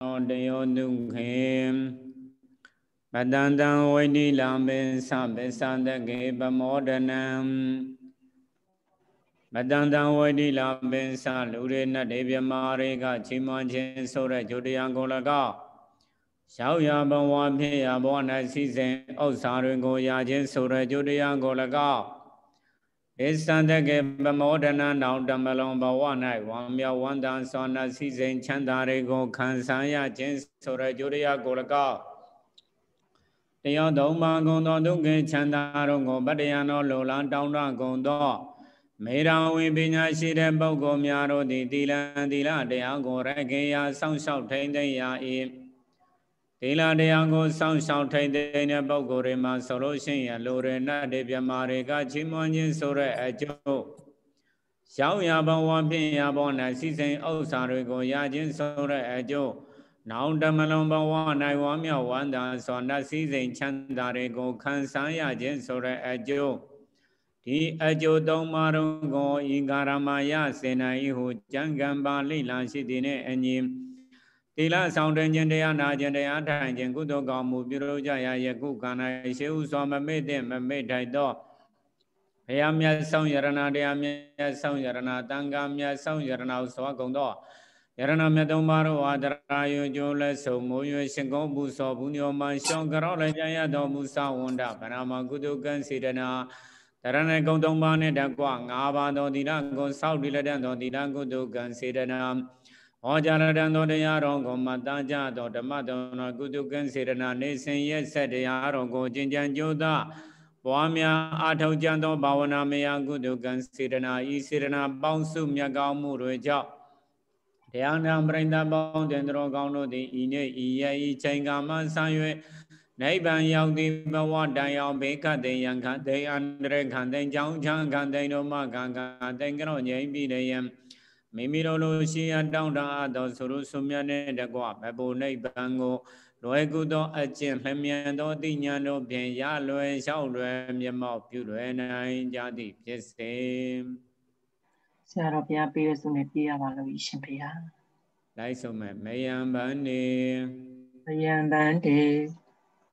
တယောဒုခေပတန္တံဝိတိလံပိသပိသတကေပမောဒနံမတန်တံဝိတိလပင်စလူရေနတ်ဒေမြမာတွေကချီးမွမ်းခြင်းဆိုတဲ့ဂျုတရားကို၎င်းရောက်ရဘဝဖြစ်ရဘဝ၌စီစဉ်ဥစ္စာတွေကိုရခြင်းဆိုတဲ့ဂျုတရားကို၎င်း ဧသန္တကေပမောဒနာနောင်တမလုံးဘဝ၌ဝံမြောဝန္တံသောနာစီစဉ်ချမ်းသာတွေကိုခံစားရခြင်းဆိုတဲ့ဂျုတရားကို၎င်းတရားသုံးပါးကုန်သောဒုက္ခချမ်းသာတို့ကိုဗတ္တယံသောလိုလားတောင်းတကုန်သောမေရဝိပညာရှိတဲ့ပုဂ္ဂိုလ်များတို့သည်သီလသီလတရားကိုရခေယစောင့်ရှောက်ထိန်သိမ်းရာ၏ သီလတရားကိုစောင့်ရှောက်ထိန်သိမ်းတဲ့ပုဂ္ဂိုလ်တွေမှာဆိုလို့ရှိရင်လူတွေနတ်တွေမြမာတွေကချီးမွမ်းခြင်းဆိုတဲ့အကျိုးရောက်ရဘဝဖြစ်ရဘဝ၌စီစဉ်ဥစ္စာတွေကိုရခြင်းဆိုတဲ့အကျိုးနောင်တမလုံးဘဝ၌ဝမ်းမြောက်ဝမ်းသာစွာနတ်စည်းစိမ်ချမ်းသာတွေကိုခံစားရခြင်းဆိုတဲ့အကျိုးဒီအကျိုးသုံးပါးတို့ကိုဤကာရမယစေနဤဟုကြံကံပါလိလာရှိသည်နှင့်အညီ သီလဆောင်တွင်ခြင်းတရားနာခြင်းတရားထိုင်ခြင်းကုသိုလ်ကောင်းမှုပြုလုပ်ကြရာယခုကံ၌ရှေးဥစွာမမေ့တဲ့မမေ့ထိုက်သောဘုရားမြတ်ဆောင်ယရဏတရားမြတ်ဆောင်ယရဏတန်ခါမြတ်ဆောင်ယရဏဟုဆိုကုန်သောယရဏမြတ်သုံးပါးတို့အာတရာယကျိုးလက်ဆုံမိုးရွှေရှင်ကုန်းပူစောဘူးညောမရှောင်းကြောလည်းကြရတော်မူသဝန္ဒဗရမကုတုကံစေတနာတရဏဂုံသုံးပါးနဲ့တကွ၅ပါးသောသီလကိုစောက်တည်လက်တဲ့သောသီလကုတုကံစေတနာ ဟောကြားရတဲ့သောတရားတော်ကိုမတန်ကြသောဓမ္မတော်ကုတုကံစေတနာနေစဉ်ရက်ဆက်တရားတော်ကိုကျင့်ကြံကြိုးစားပွားများအာထောက်ကြံသောဘာဝနာမယကုတုကံစေတနာဤစေတနာပေါင်းစုမြတ်ကောင်းမှုတွေကြောင့်တရားနာပရိသတ်ပေါင်းတင်တော်ကောင်းတို့သည်ဤနေ့ဤရဤချိန်ကာမဆံ၍နိဗ္ဗာန်ရောက်သည်ဘဝတန်ရောက်ဘေကတေယံခတေအန္တရခန္တေကြောင့်ချမ်းခန္တေတို့မကံကတေကရောငြိမ့်ပြီးတယံ မိမိတို့လိုရှိရတောင်းတအပ်သောဆိုလိုဆုမြတ်တဲ့တကွမဘူနိဗ္ဗာန်ကိုလွယ်ကူသောအကျင့်လျမြန်သောအသိဉာဏ်တို့ဖြင့်ရလွယ်လျှောက်လွယ်မျက်မှောက်ပြုလွယ်နိုင်ကြသည့်ဖြစ်စေဆရာတော်ဘုရားပေးရစုနဲ့ပြရပါလို့ရှင်ဘုရားလိုက်ဆုံးမဲ့မယံဗန္နေမယံဗန္တေ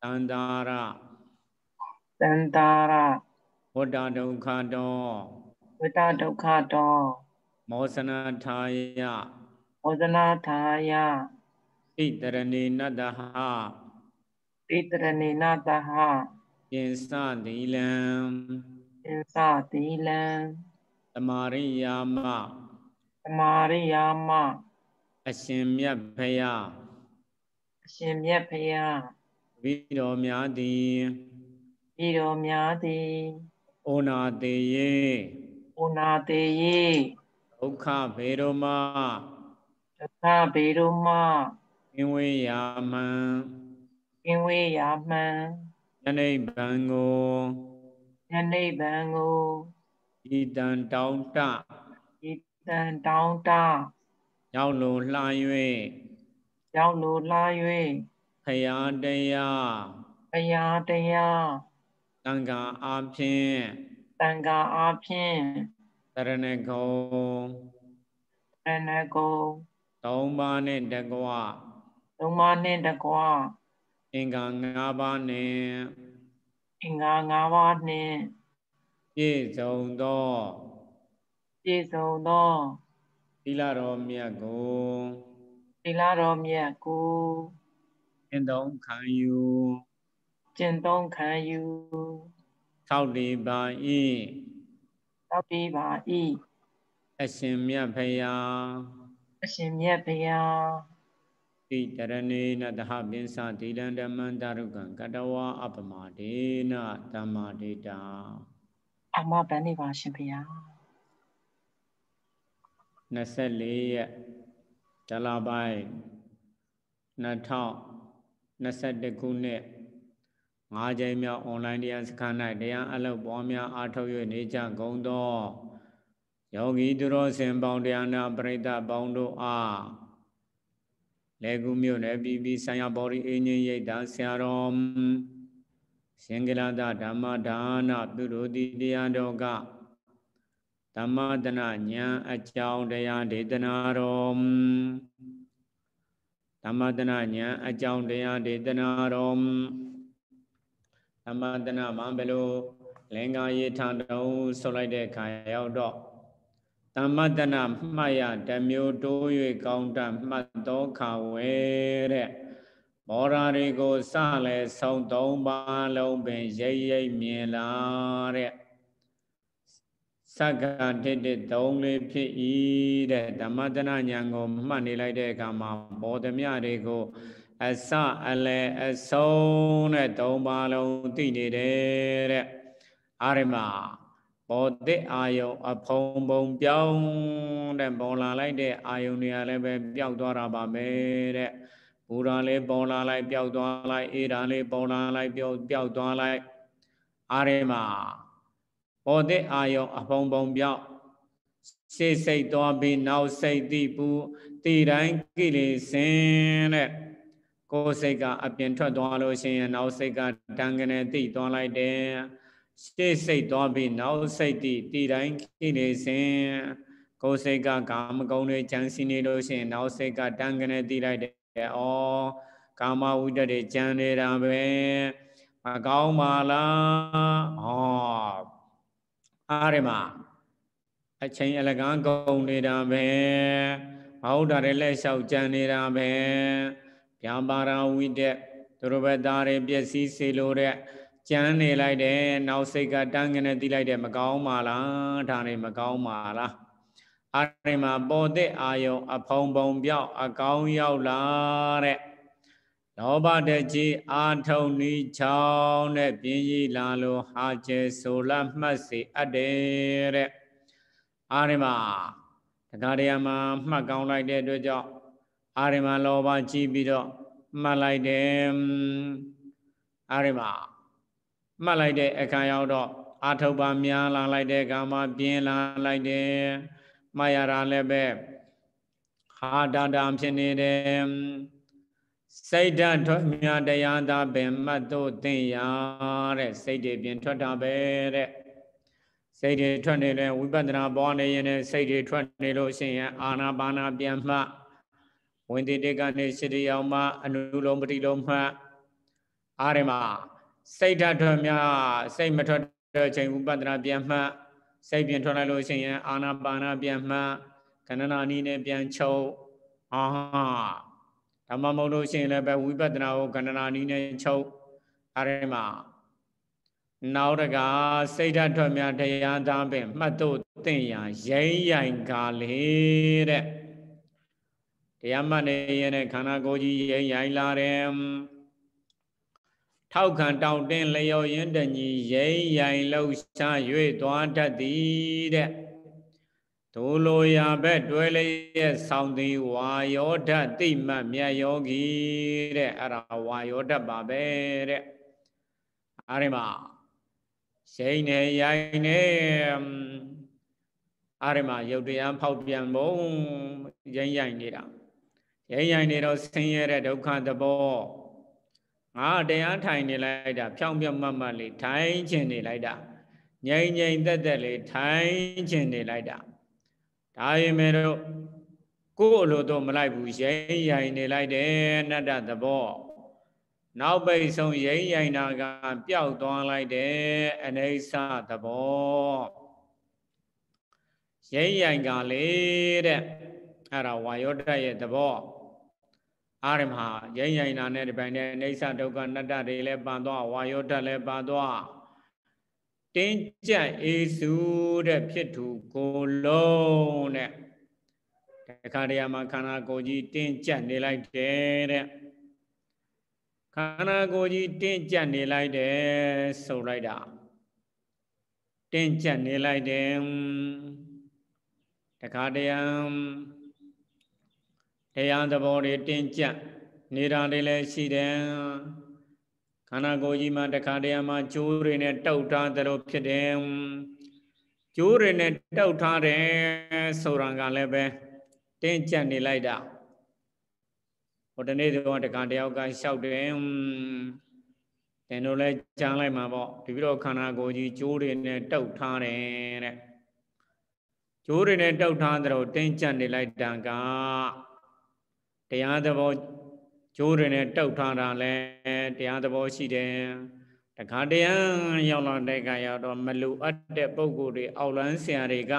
တန္တာရတန္တာရဝတ္တဒုက္ခတောဝတ္တဒုက္ခတော မောစနာထာယမောစနာထာယဣတရဏေနတဟဣတရဏေနတဟပိစသီလံပိစသီလံသမာရိယာမသမာရိယာမအရှင်မြတ်ဖယားအရှင်မြတ်ဖယားဝိတော်များသည်ဤတော်များသည်ဩနာတေယေဩနာတေယေ ဒုက္ခဘေရမဒုက္ခဘေရမကင်းဝေးရာမှန်ကင်းဝေးရာမှန်ယနေ့ဗံကိုယနေ့ဗံကိုဤတန်တောင်းတဤတန်တောင်းတရောက်လိုလှ၍ရောက်လိုလှ၍ဖယားတရားဖယားတရားတန်ခါအားဖြင့်တန်ခါအားဖြင့် တရဏဂုံတရဏဂုံသုံးပါးနဲ့တကွသုံးပါးနဲ့တကွအင်္ဂါ၅ပါးနဲ့အင်္ဂါ၅ပါးနဲ့ပြည့်စုံသောပြည့်စုံသောသီလတော်မြတ်ကိုသီလတော်မြတ်ကိုကျင့်သုံးခံယူကျင့်သုံးခံယူသောက်တ ည်ပါ၏သောက်တည်ပါ၏အရှင်မြတ်ဖယားအရှင်မြတ်ဖယားတိတရဏေနတဟပင်္စသီလံဓမ္မံတရုကံကတဝါအပမဒေနဓမ္မဒေတာအမဗန်နေပါရှင်ဖယား24ရက်ဇလပိုင်း2021ခုနှစ် ၅ကြိမ်မြောက်အွန်လိုင်းတရားစခန်း၌တရားအလုပ်ပွားများအားထုတ်၍နေကြကုန်သောယောဂီသူတော်စင်ပေါင်းတရားနာပရိသတ်ပေါင်းတို့အားလေကူမြို့နယ်ပြည်ပြည်ဆိုင်ရာဘော်ဒီအင်းကြီးရိတ်တာဆရာတော်ရှင်ကလာဒဓမ္မဒါနပြုလို့ဒီတရားတော်ကဓမ္မတနာဉာဏ်အကြောင်းတရားဒေသနာတော်သမ္မတနာညာအကြောင်းတရားဒေသနာတော် သမ္မတနာမှာဘယ်လိုလင်္ကာရေထံတော်ဆုတ်လိုက်တဲ့ခါရောက်တော့သမ္မတနာမှတ်ရတမျိုးတိုး၍ကောင်းတမှတ်သောခါဝဲတဲ့မောရာတွေကိုစလဲဆုံးသုံးပါလုံးပင်ရိပ်ရိပ်မြင်လာတဲ့စက္ကတစ်တစ်သုံးလေးဖြစ်ဤတဲ့ဓမ္မတနာညာကိုမှတ်နေလိုက်တဲ့အခါမှာဘောဓမြတွေကို အစအလဲအဆုံးတဲ့သုံးပါလုံးသိနေတယ်တဲ့အာရမဘောတိအာယုံအဖုံဖုံပြောင်းတဲ့ပေါ်လာလိုက်တဲ့အာယုံတွေကလည်းပဲပျောက်သွားတာပါပဲတဲ့ဘူရာလေးပေါ်လာလိုက်ပျောက်သွားလိုက်အေရာလေးပေါ်လာလိုက်ပျောက်ပျောက်သွားလိုက်အာရမဘောတိအာယုံအဖုံဖုံပြောင်းစိတ်စိတ်သွားပြီးနောက်စိတ်တိပူတည်တိုင်းကိလေစင်တဲ့ ကိုယ်စိတ်ကအပြင်ထွက်သွားလို့ရှိရင်နောက်စိတ်ကတန်ကနေတိသွားလိုက်တယ်ရှေ့စိတ်သွားပြီးနောက်စိတ်တိတည်တိုင်းကိလေစင်ကိုယ်စိတ်ကကာမဂုဏ်တွေကြံစီနေလို့ရှိရင်နောက်စိတ်ကတန်ကနေတိလိုက်တယ်ဩကာမဝိတ္တတွေကြံနေတာပဲမကောင်းပါလားဟောအားရမအချိန်အလကန်းကုန်နေတာပဲမဟုတ်တာတွေလက်လျှောက်ကြံနေတာပဲ ဗျာပါရဝိတ္တသူတို့ဘသားတွေပျက်စီးစေလို့တဲ့ကြမ်းနေလိုက်တယ်နောက်စိတ်ကတန်းကနေတိလိုက်တယ်မကောင်းပါလားဒါနေမကောင်းပါလားအာရိမပေါ်တဲ့အာယုံအဖုံဖုံပြောက်အကောင်းရောက်လာတဲ့လောဘတကြီးအာထုံနီးချောင်းနဲ့ပြင်းကြီးလာလို့ဟာကျဲဆိုလမှတ်စေအပ်တယ်တဲ့အာရိမတခါတည်းမှာမှတ်ကောင်းလိုက်တဲ့အတွက်ကြောင့် အာရိမလောဘကြီးပြီးတော့မှတ်လိုက်တယ်အာရိမမှတ်လိုက်တဲ့အခါရောက်တော့အာထုပ်ပါများလာလိုက်တဲ့အခါမှာပြင်းလာလိုက်တယ်မှားရတာလည်းပဲဟာတာတာဖြစ်နေတယ်စိတ်ဓာတ်ထွက်မြတရားသာပင်မှတ်တို့သိရတဲ့စိတ်တွေပြင်ထွက်တာပဲတဲ့စိတ်တွေထွက်နေတယ်ဝိပဿနာပေါ်နေရင်စိတ်တွေထွက်နေလို့ရှိရင်အာနာပါနာပြန်မှ ဝင်တိတေကနေစိတ္တယောင်မှအနုလုံးပတိလုံးမှအာရမစိတ်ဓာတ်ထွက်များစိတ်မထွက်တဲ့အချိန်ဥပဒနာပြန်မှတ်စိတ်ပြင်ထွက်လိုက်လို့ရှိရင်အာနာပါနာပြန်မှတ်ခန္ဓနာနီးနဲ့ပြန်ချုပ်အာဓမ္မမဟုတ်လို့ရှိရင်လည်းပဲဝိပဿနာကိုခန္ဓနာနီးနဲ့ချုပ်အားရမှာနောက်တကစိတ်ဓာတ်ထွက်များတရားသားပင်မှတ်တို့သင်ရာရိမ့်ရိုင်ကာလေးတဲ့ တရားမှတ်နေရင်ခန္ဓာကိုယ်ကြီးရိမ့်ရိုင်လာတယ်ထောက်ခံတောင့်တင်းလျော်ရင်းတညီရိမ့်ရိုင်လှုပ်ရှား၍သွားတတ်သည်တဲ့ဒုလိုရာဘက်တွဲလျက်ဆောင်သည်ဝါယောဓာတ်တိမတ်မြတ်ယောဂီတဲ့အဲ့ဒါဝါယောဓာတ်ပါပဲတဲ့အားရမရှိန်နေရိုင်နေအားရမရုပ်တရားဖောက်ပြန်ပုံရိုင်းရိုင်နေတာ ရိုင်းရိုင်နေတော့ဆင်းရဲတဲ့ဒုက္ခသဘောငါတရားထိုင်နေလိုက်တာဖြောင်းပြမတ်မတ်လေးထိုင်ကျင်နေလိုက်တာငြိမ်ငြိမ်သက်သက်လေးထိုင်ကျင်နေလိုက်တာဒါရင်မဲ့တော့ကိုယ်အလိုတော့မလိုက်ဘူးရိမ့်ရိုင်နေလိုက်တယ်အနတ္တသဘောနောက်ပိတ်ဆုံးရိမ့်ရိုင်တာကပျောက်သွားလိုက်တယ်အနေဆသဘောရိမ့်ရိုင်ကလေးတဲ့အဲ့ဒါဝါယောတ္တရဲ့သဘော အာရမရိမ့်ရိုင်နာနဲ့ဒီပိုင်းနဲ့အိဋ္ဌဒုက္ခနတ္တတွေလည်းပန်သွားဝါယောတ္တလည်းပန်သွားတင်းကြပ်အေးစုတဲ့ဖြစ်သူကိုလုံးတဲ့တခါတည်းမှာခန္ဓာကိုယ်ကြီးတင်းကြပ်နေလိုက်တယ်တဲ့ခန္ဓာကိုယ်ကြီးတင်းကြပ်နေလိုက်တယ်ဆိုလိုက်တာတင်းကြပ်နေလိုက်တယ်တခါတည်း တရားသဘောတွေတင်းကျပ်နေတာတွေလည်းရှိတယ်ခန္ဓာကိုယ်ကြီးမှာတခါတည်းမှာကျိုးတွေနဲ့တောက်ထားသလိုဖြစ်တယ်ကျိုးတွေနဲ့တောက်ထားတယ်ဆိုတာကလည်းပဲတင်းကျပ်နေလိုက်တာဟိုတနေ့တော့တခါတယောက်ကလျှောက်တယ်တင်တို့လဲကြမ်းလိုက်မှာပေါ့ဒီပြီးတော့ခန္ဓာကိုယ်ကြီးကျိုးတွေနဲ့တောက်ထားတယ်တဲ့ကျိုးတွေနဲ့တောက်ထားသလိုတင်းကျပ်နေလိုက်တာက တရားသဘောကျိုးတွေနဲ့တုတ်ထားတာလဲတရားသဘောရှိတယ်တခါတရံရောက်လာတဲ့ကရောက်တော့မလူအပ်တဲ့ပုံကိုယ်တွေအောက်လန်းဆရာတွေက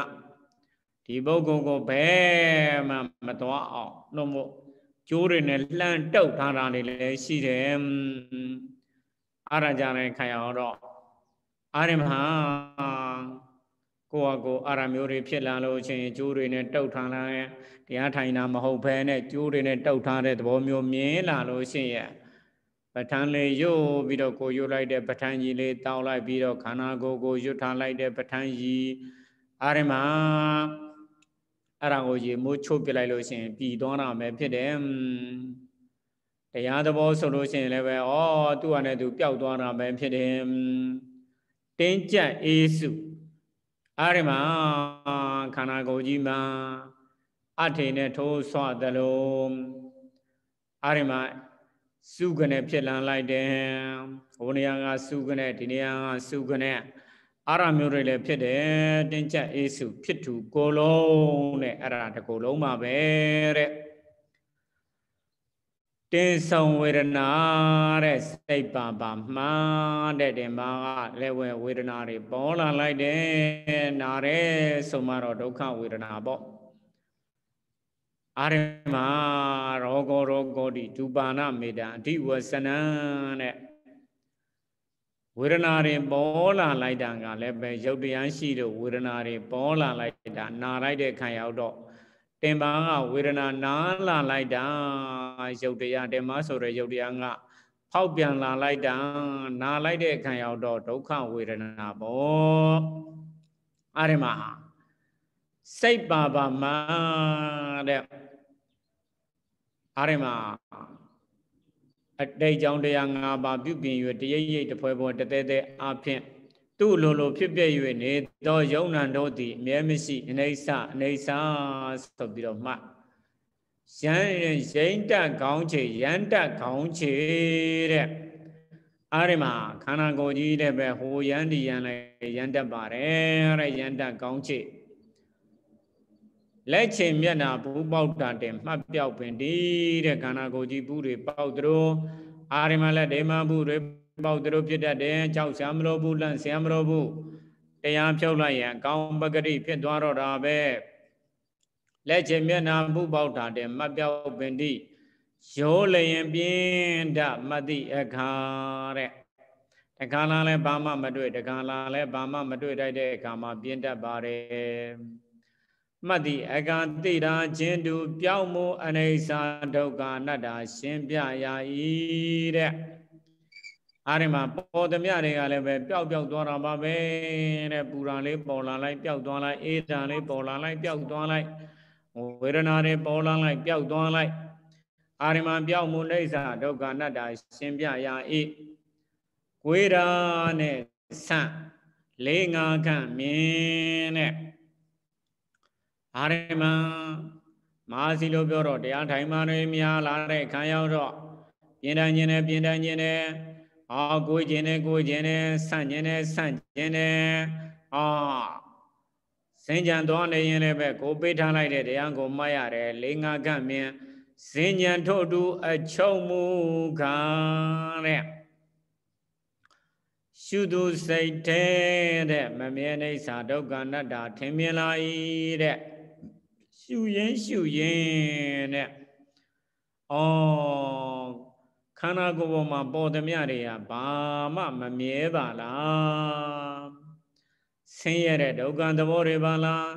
ဒီပုဂ္ဂိုလ်ကိုဘယ်မှမသွားအောင်လို့မို့ကျိုးတွေနဲ့လှမ်းတုတ်ထားတာတွေလည်းရှိတယ်အားရကြတဲ့ခါရောက်တော့အာရမဟာ ကိုယ့်ဟာကိုယ်အာရမျိုးတွေဖြစ်လာလို့ချင်းကျိုးတွေနဲ့တုတ်ထားလာရင်တရားထိုင်တာမဟုတ်ဘဲနဲ့ကျိုးတွေနဲ့တုတ်ထားတဲ့သဘောမျိုးမြင်လာလို့ရှိရင်ပဋ္ဌာန်းလေးရွတ်ပြီးတော့ကိုရွတ်လိုက်တဲ့ပဋ္ဌာန်းကြီးလေးတောင်းလိုက်ပြီးတော့ခန္ဓာကိုယ်ကိုရွတ်ထားလိုက်တဲ့ပဋ္ဌာန်းကြီးအာရမအဲ့ဒါကိုရေမိုးချုပ်ပြလိုက်လို့ရှိရင်ပြည်သွားတာပဲဖြစ်တယ်တရားသဘောဆိုလို့ရှိရင်လည်းပဲဩသူ့ဟာနဲ့သူပျောက်သွားတာပဲဖြစ်တယ်တင်းကြပ်အေးစု အာရမခန္ဓာကိုယ်ကြီးမှာအထေနဲ့ထိုးဆွသလိုအာရမစုကနေဖြစ်လန်းလိုက်တယ်ဟိုနေရာကစုကနေဒီနေရာကစုကနေအာရမျိုးတွေလည်းဖြစ်တယ်တင်းကြပ်အေးစုဖြစ်သူကိုလုံးတဲ့အဲ့ဒါတကိုလုံးပါပဲတဲ့ တင်းဆောင်ဝေဒနာတဲ့စိတ်ပါပါမှားတဲ့တင်ပါကလည်းဝေဝေဒနာတွေပေါ်လာလိုက်တယ်နားရဲဆိုမှတော့ဒုက္ခဝေဒနာပေါ့အာရမရောဂောရောဂောတိဒုပါဏမေတ္တာအဓိဝဆနံတဲ့ဝေဒနာတွေပေါ်လာလိုက်တာကလည်းပဲရုပ်တရားရှိလို့ဝေဒနာတွေပေါ်လာလိုက်တာနာလိုက်တဲ့ခံရောက်တော့ တင်ပါကဝေဒနာနာလာလိုက်တာရုပ်တရားတင်ပါဆိုတဲ့ရုပ်တရားကဖောက်ပြန်လာလိုက်တာနာလိုက်တဲ့ခံရောက်တော့ဒုက္ခဝေဒနာပေါ့အဲ့ဒီမှာစိတ်ပါပါမှာတဲ့အဲ့ဒီမှာအတိတ်ကြောင့်တရား၅ပါးပြုပြင်၍တရိပ်ရိပ်တဖွဲဖွဲတသေးသေးအဖြစ် သူ့လိုလိုဖြစ်ပြ၍နေသောယုံနံတို့သည်အမြဲမရှိအနေဆအနေဆဆိုပြီးတော့မှရန်ရင်တက်ကောင်းချေရန်တက်ကောင်းချေတဲ့အားရမှာခန္ဓာကိုယ်ကြီးတဲ့ပဲဟိုရန်ဒီရန်လည်းရန်တက်ပါတယ်တဲ့ရန်တက်ကောင်းချေလက်ချိန်မျက်နာဘူးပေါက်တာတင်မှတ်ပြောက်ပင်ဒီတဲ့ခန္ဓာကိုယ်ကြီးဘူးတွေပေါက်သလိုအာရမလက်ဒေမဘူးတွေ ပေါက်သလိုဖြစ်တတ်တယ်ကြောက်ဆံမလို့ဘူးလန့်ဆံမလို့ဘူးတရားဖြုတ်လိုက်ရင်အကောင်းပဂတိဖြစ်သွားတော့တာပဲလက်ချိန်မျက်နာဘူးပေါက်တာတင်မှတ်ပြောက်ပင်ဒီရောလျင်ပြင်းတမတိအခါတဲ့တခါလာလဲဘာမှမတွေ့တခါလာလဲဘာမှမတွေ့တတ်တဲ့အခါမှာပြင်းတတ်ပါတယ်မှတ်သည့်အကံတိတာခြင်းတူ ပြောင်းမှုအနေစာဒုက္ခအနတ္တရှင်းပြရာဤတဲ့ အားဒီမှာပေါ်သမျှတွေကလည်းပဲပျောက်ပျောက်သွားတာပါပဲတဲ့ပူရာလေးပေါ်လာလိုက်ပျောက်သွားလိုက်အေးတာလေးပေါ်လာလိုက်ပျောက်သွားလိုက်ဝေဒနာတွေပေါ်လာလိုက်ပျောက်သွားလိုက်အာရိမပျောက်မှုနေစာဒုက္ခအနတ္တရှင်းပြရာဤကိုယ်ရာနဲ့ဆန့်လေးငါခန့်မြင်တဲ့အာရမံမာစီလို့ပြောတော့တရားထိုင်မှတွေများလာတဲ့ခံရောက်တော့ပြင်းတန်းခြင်းနဲ့ပြင်းတန်းခြင်းနဲ့ အာကိုခြင်းနဲ့ကိုခြင်းနဲ့ဆန့်ခြင်းနဲ့ဆန့်ခြင်းနဲ့အာစင်ကြံသွားနေရင်လည်းပဲကိုပေးထားလိုက်တဲ့တရားကိုမှတ်ရတယ်လေးငါကမြင်စင်ကြံထို့တူအချုပ်မူခံတဲ့ရှုသူစိတ်တဲ့တဲ့မမြဲနေစာဒုက္ခအနတ္တထင်မြင်လာ၏တဲ့ရှုရင်ရှုရင်တဲ့ဩ ခန္ဓာကိုယ်ပေါ်မှာပေါ်သမျှတွေကဘာမှမမြဲပါလားဆင်းရဲတဲ့ဒုက္ခသဘောတွေပါလား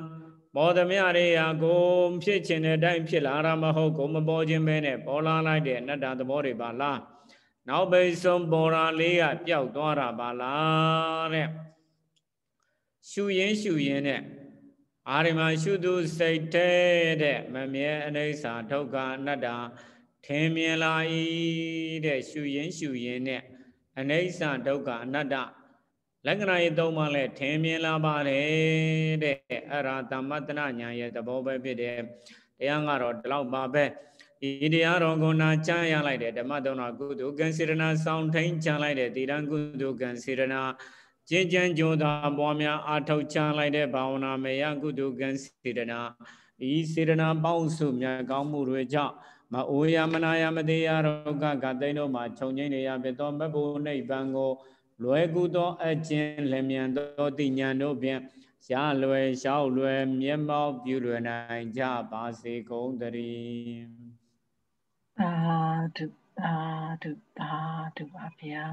ပေါ်သမျှတွေဟာကိုဖြစ်ခြင်းတဲ့အတိုင်းဖြစ်လာတာမဟုတ်ကိုမပေါ်ခြင်းပဲနဲ့ပေါ်လာလိုက်တဲ့အနတ္တသဘောတွေပါလားနောက်ပိဆုံးပေါ်လာလေးကပျောက်သွားတာပါလားတဲ့ရှုရင်ရှုရင်နဲ့အာရိမရှုသူစိတ်တဲ့တဲ့မမြဲအနိစ္စဒုက္ခအနတ္တ ထင်မြင်လာ၏တဲ့ရှုရင်ရှုရင်နဲ့အနိစ္စဒုက္ခအနတ္တလက္ခဏာရေးသုံးပါလဲထင်မြင်လာပါတယ်တဲ့အရာသမတနာညာရဲ့သဘောပဲဖြစ်တယ်တရားကတော့ဒီလောက်ပါပဲဒီတရားတော်ကိုနာကြားရလိုက်တဲ့ဓမ္မသုံးတော်ကုသိုလ်ကံစေရနာစောင့်ထိန်ချလိုက်တဲ့တိရန်ကုသိုလ်ကံစေရနာကျင့်ကြံကြိုးစားပွားများအာထုတ်ချလိုက်တဲ့ဘာဝနာမယကုသိုလ်ကံစေတနာဤစေတနာပေါင်းစုမြတ်ကောင်းမှုတွေကြောင့် မအိုယမနာယမသေးယရောဂကသိန်းတို့မှာခြုံငိမ့်နေရဖြစ်သောမဘုနိဗ္ဗာန်ကို လွယ်ကူသောအကျဉ်လျမြန်သောတိညာတို့ဖြင့်ရလွယ်လျှောက်လွယ်မျက်မှောက်ပြုလွယ်နိုင်ကြပါစေကုန်သတည်းသာဓုသာဓုသာဓုပါဗျာ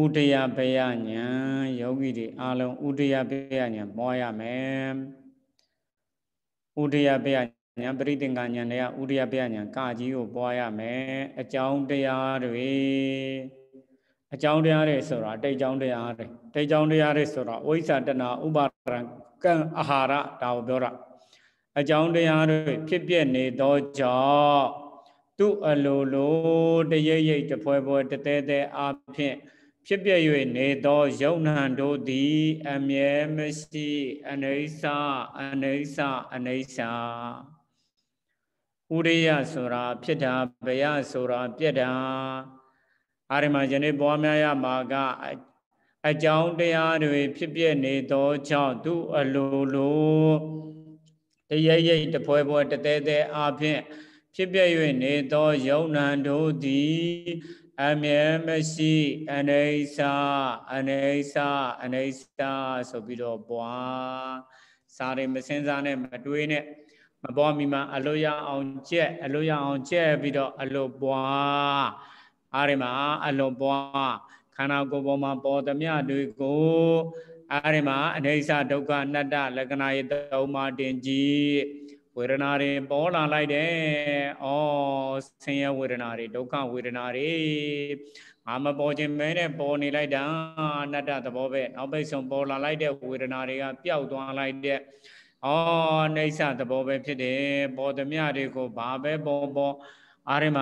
ဥဒယဘယညာယောဂီတွေအားလုံးဥဒယဘယညာမောရမယ် ဥဒယဘယညာပရိသင်္ကညာတွေကဥဒယဘယညာကာကြီးကိုပွားရမယ်အကြောင်းတရားတွေအကြောင်းတရားတွေဆိုတာတိတ်ကြောင်းတရားတွေတိတ်ကြောင်းတရားတွေဆိုတာဝိဇ္ဇာတဏဥပါရံကံအာဟာရဒါကိုပြောတာအကြောင်းတရားတွေဖြစ်ပြနေသောကြောင့်သူ့အလိုလိုတရိပ်ရိပ်တဖွဲဖွဲတတဲတဲအားဖြင့် ဖြစ်ပြ၍နေသောယုံနံတို့သည် အမြဲမရှိအနေဆာအနေဆာအနေဆာဥရိယဆိုတာဖြစ်တာဘယဆိုတာပြက်တာအာရမယနေ့ပွားများရမှာကအကြောင်းတရားတွေဖြစ်ပြနေသောကြောင့်သူအလိုလိုတရရိပ်တပွဲပွဲတသေးသေးအားဖြင့်ဖြစ်ပြ၍နေသောယုံနံတို့သည် အမြဲမရှိအနေစာအနေစာအနေစာဆိုပြီးတော့ပွားစာတွေမစင်စားနဲ့မတွေးနဲ့မပွားမိမှအလိုရအောင်ကြက်အလိုရအောင်ကြက်ပြီးတော့အလိုပွားအားရမှာအလိုပွားခန္ဓာကိုယ်ပေါ်မှာပေါ်သမျှတွေကိုအားရမှာအနေစာဒုက္ခအနတ္တလက္ခဏာရဲ့သုံးပါးတင်ကြည့် ဝေဒနာတွေပေါ်လာလိုက်တယ်။ဩဆင်းရဲဝေဒနာတွေဒုက္ခဝေဒနာတွေငါမပေါ်ခြင်းမဲနဲ့ပေါ်နေလိုက်တာအနတ္တသဘောပဲ။နောက်ပိတ်ဆုံးပေါ်လာလိုက်တဲ့ဝေဒနာတွေကပျောက်သွားလိုက်တဲ့ဩအိဋ္ဌသဘောပဲဖြစ်တယ်။ပေါ်သမျှတွေကိုဘာပဲပေါ်ပေါ်အာရမ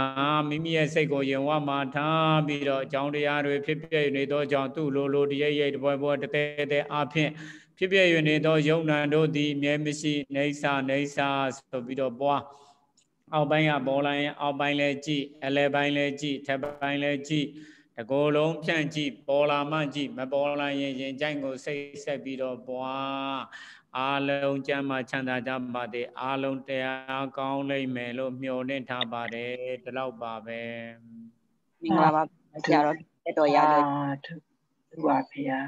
မိမိရဲ့စိတ်ကိုယင်ဝမှာထားပြီးတော့အကြောင်းတရားတွေဖြစ်ပြနေသောကြောင့်သူ့လိုလိုတရရိပ်တပွဲပွဲတသေးသေးအဖြစ် ဖြစ်ပြ၍နေသောယုံနံတို့သည်မြဲမရှိနေဆာနေဆာဆိုပြီးတော့ပွားအောက်ပိုင်းကပေါ်လာရင်အောက်ပိုင်းလည်းကြည့်အလဲပိုင်းလည်းကြည့်ထက်ပိုင်းလည်းကြည့်တကိုယ်လုံးဖြန့်ကြည့်ပေါ်လာမှကြည့်မပေါ်လာရင်ရင်ကြိုက်ကိုစိတ်ဆက်ပြီးတော့ပွားအားလုံးကျမ်းမာချမ်းသာကြပါစေအားလုံးတရားကောင်းလိမ့်မယ်လို့မျှော်လင့်ထားပါတယ်ဒီလောက်ပါပဲမင်္ဂလာပါဆရာတော်တော်ရလို့ပါဗျာ